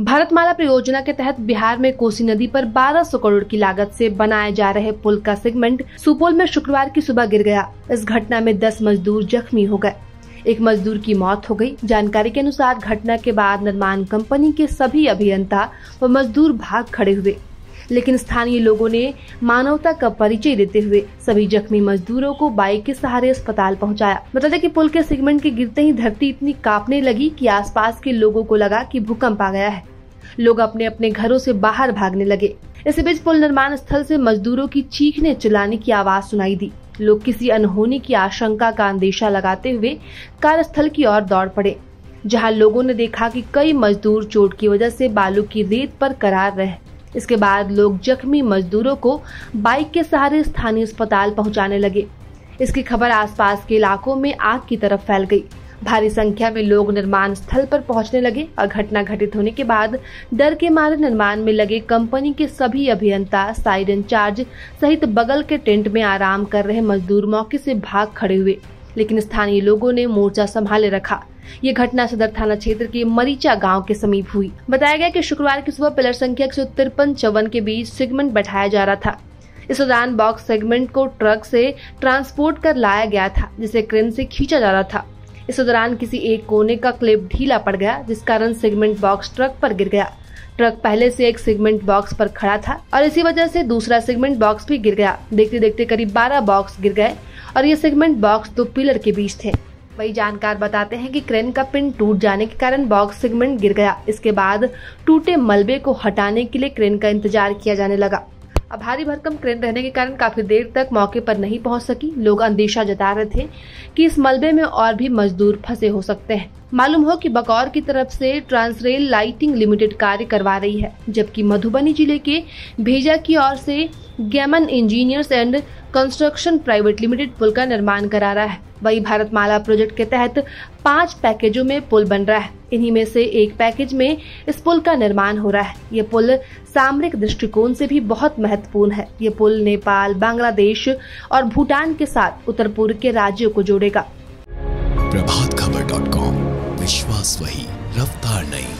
भारतमाला परियोजना के तहत बिहार में कोसी नदी पर 1200 करोड़ की लागत से बनाए जा रहे पुल का सेगमेंट सुपौल में शुक्रवार की सुबह गिर गया। इस घटना में 10 मजदूर जख्मी हो गए। एक मजदूर की मौत हो गई। जानकारी के अनुसार घटना के बाद निर्माण कंपनी के सभी अभियंता व मजदूर भाग खड़े हुए। लेकिन स्थानीय लोगों ने मानवता का परिचय देते हुए सभी जख्मी मजदूरों को बाइक के सहारे अस्पताल पहुँचाया। बता दें कि पुल के सेगमेंट के गिरते ही धरती इतनी कांपने लगी कि आसपास के लोगों को लगा कि भूकंप आ गया है। लोग अपने अपने घरों से बाहर भागने लगे। इसी बीच पुल निर्माण स्थल से मजदूरों की चीखने चिल्लाने की आवाज़ सुनाई दी। लोग किसी अनहोनी की आशंका का अंदेशा लगाते हुए कार्यस्थल की ओर दौड़ पड़े, जहाँ लोगों ने देखा कि कई मजदूर चोट की वजह से बालू की रेत पर करार रहे। इसके बाद लोग जख्मी मजदूरों को बाइक के सहारे स्थानीय अस्पताल पहुँचाने लगे। इसकी खबर आसपास के इलाकों में आग की तरफ़ फैल गई। भारी संख्या में लोग निर्माण स्थल पर पहुँचने लगे और घटना घटित होने के बाद डर के मारे निर्माण में लगे कंपनी के सभी अभियंता साइड इंचार्ज सहित बगल के टेंट में आराम कर रहे मजदूर मौके से भाग खड़े हुए। लेकिन स्थानीय लोगों ने मोर्चा संभाले रखा। ये घटना सदर थाना क्षेत्र के मरीचा गाँव के समीप हुई। बताया गया कि शुक्रवार की सुबह पिलर संख्या एक सौ तिरपन चौवन के बीच सेगमेंट बैठाया जा रहा था। इस दौरान बॉक्स सेगमेंट को ट्रक से ट्रांसपोर्ट कर लाया गया था, जिसे क्रेन से खींचा जा रहा था। इस दौरान किसी एक कोने का क्लिप ढीला पड़ गया, जिस कारण सेगमेंट बॉक्स ट्रक पर गिर गया। ट्रक पहले से एक सेगमेंट बॉक्स पर खड़ा था और इसी वजह से दूसरा सेगमेंट बॉक्स भी गिर गया। देखते देखते करीब 12 बॉक्स गिर गए और ये सेगमेंट बॉक्स दो पिलर के बीच थे। वही जानकार बताते हैं कि क्रेन का पिन टूट जाने के कारण बॉक्स सेगमेंट गिर गया। इसके बाद टूटे मलबे को हटाने के लिए क्रेन का इंतज़ार किया जाने लगा। अब भारी भरकम क्रेन रहने के कारण काफ़ी देर तक मौके पर नहीं पहुँच सकी। लोग अंदेशा जता रहे थे कि इस मलबे में और भी मजदूर फंसे हो सकते हैं। मालूम हो कि बकौर की तरफ़ से ट्रांसरेल लाइटिंग लिमिटेड कार्य करवा रही है, जबकि मधुबनी ज़िले के भेजा की ओर से Gammon engineers and construction private limited पुल का निर्माण करा रहा है। वही भारतमाला प्रोजेक्ट के तहत पाँच पैकेजों में पुल बन रहा है। इन्हीं में से एक पैकेज में इस पुल का निर्माण हो रहा है। ये पुल सामरिक दृष्टिकोण से भी बहुत महत्वपूर्ण है। ये पुल नेपाल, बांग्लादेश और भूटान के साथ उत्तर पूर्व के राज्यों को जोड़ेगा। प्रभात खबर डॉट कॉम, विश्वास वही, रफ्तार नहीं